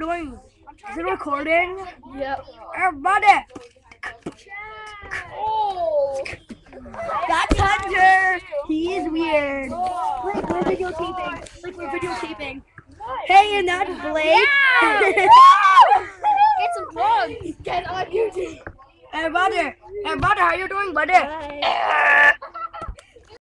doing? Is it recording? Yep. Everybody, Oh. that's Hunter. He's weird. Like we're videotaping. Like we're videotaping. Hey, and that's Blake. Get some vlogs. Get on YouTube. Hey, brother. Hey, brother, how you doing, buddy? Bye.